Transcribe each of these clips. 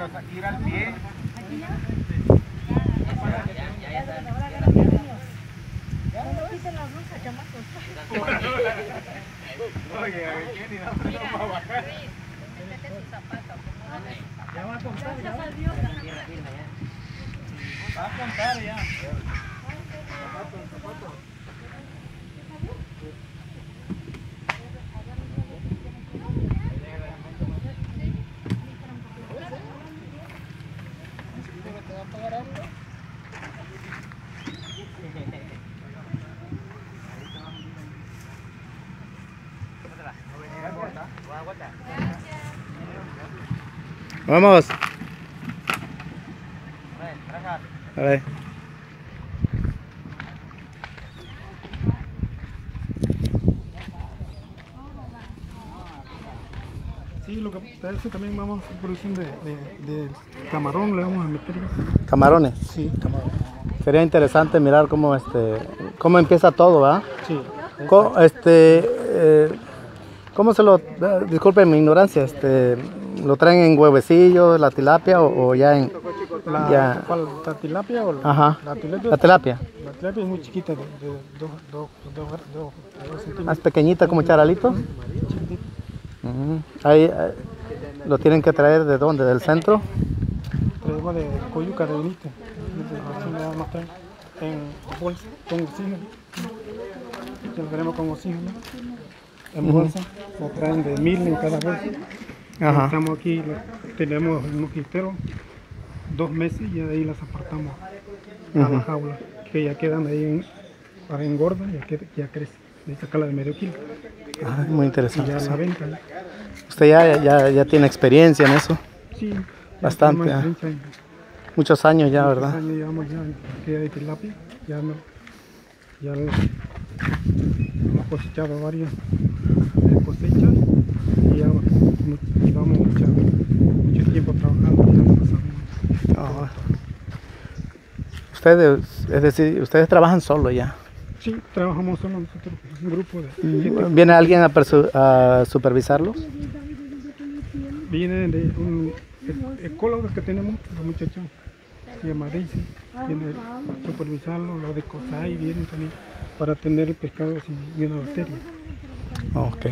pero ir no va a bajar. Ya a ya. Va a contar ya. Vamos. A ver. Sí, lo que eso también vamos a hacer producción de, de, de camarón, le vamos a meter. Camarones. Sí, camarón. Sería interesante mirar cómo este cómo empieza todo, ¿verdad? Sí. Este, eh, ¿cómo se lo, disculpen mi ignorancia, este, lo traen en huevecillo, la tilapia o, o ya en, La, Ya. ¿Cuál? ¿La tilapia o la, Ajá. la tilapia? la tilapia, La tilapia es muy chiquita, de, de dos, dos, dos, dos, dos más centímetros. pequeñita como charalito? Ujú. Ahí eh, lo tienen que traer de dónde, del centro. Traemos de Coyuca de en bolsa, con oxígeno. Lo con oxígeno. En bolsa, lo traen de mil en cada bolsa. Ajá. Estamos aquí, tenemos en un quintero dos meses y de ahí las apartamos a la jaula, que ya quedan ahí en, para engorda, ya, que, ya crece. De sacarla de medio kilo. Ah, muy Y interesante. ya sí. la venta. ¿no? Usted ya, ya, ya tiene experiencia en eso, Sí, Bastante, ya ah. tenemos 30 años. muchos años ya, Muchos ¿verdad? años llevamos ya en de tilapia, ya, no, ya lo- hemos cosechado varias eh, cosechas y ya llevamos mucha- mucho tiempo trabajando. Ya pasamos. Ah. Ustedes, es decir, ustedes trabajan solo ya. Sí, trabajamos solo nosotros, un grupo de Mm. ¿Viene alguien a, a supervisarlos? Viene de un e- ecólogo que tenemos, la muchacha se llama Daisy, viene a supervisarlo, lo de COSAI vienen también para tener el pescado sin una bacteria. Ok.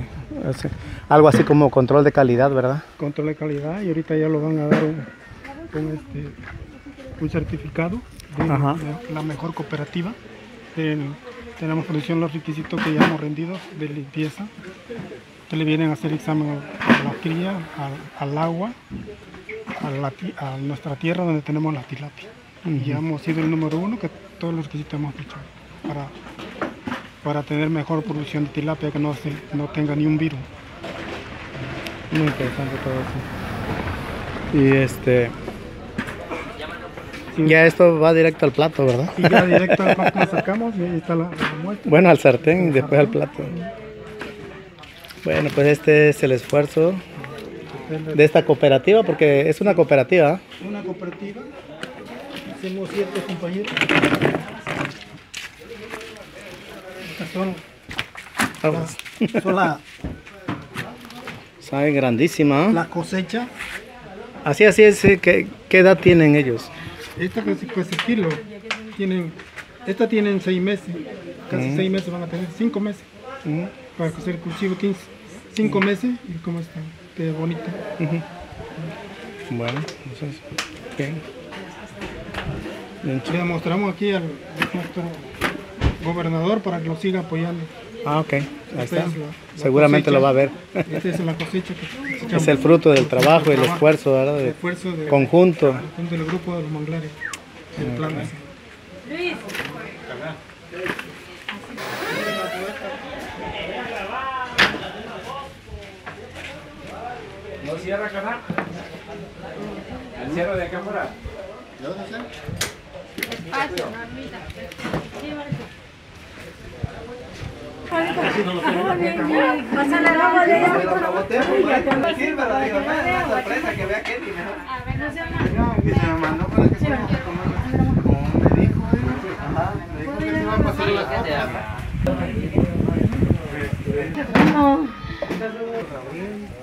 Algo así como control de calidad, ¿verdad? control de calidad y ahorita ya lo van a dar un, un, este, un certificado de la, mejor cooperativa. El- tenemos producción los requisitos que ya hemos rendido de limpieza, que le vienen a hacer examen a la cría, al, al agua, a, la ti- a nuestra tierra donde tenemos la tilapia. Y ya hemos sido el número uno que todos los requisitos hemos hecho para, para tener mejor producción de tilapia que no, se- no tenga ni un virus. Muy interesante todo eso. Y este. Ya esto va directo al plato, ¿verdad? Y ya directo al plato lo sacamos y ahí está la, la muestra. Bueno, al sartén y después al plato. Bueno, pues este es el esfuerzo de esta cooperativa, porque es una cooperativa. Una cooperativa, hacemos siete compañeros. Estas son, Vamos. son la, Sabe grandísima. ¿ah? la cosecha. Así, así es. ¿Qué, qué edad tienen ellos? Esta que se cuesta kilo, tienen, esta tienen seis meses, casi seis meses van a tener, cinco meses, Ujú, para hacer el cultivo 15, cinco meses y cómo está, qué bonito. ujú. Bueno, entonces, bien. Le mostramos aquí al nuestro gobernador para que lo siga apoyando. Ah, ok. Ahí está. es la- la Seguramente lo va a ver. Esta es la cosecha que. Es el fruto del trabajo y el Trabajo, esfuerzo, ¿verdad? el De esfuerzo de, conjunto. junto del grupo de los manglares del plan ese. ¿No cierra, canal? ¿El cierre de acá afuera?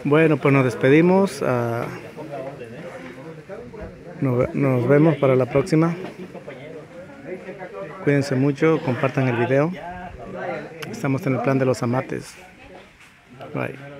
Bueno, pues nos despedimos. ah, nos vemos para la próxima. Cuídense mucho, compartan el video. Estamos en el plan de los amates. Bye.